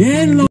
En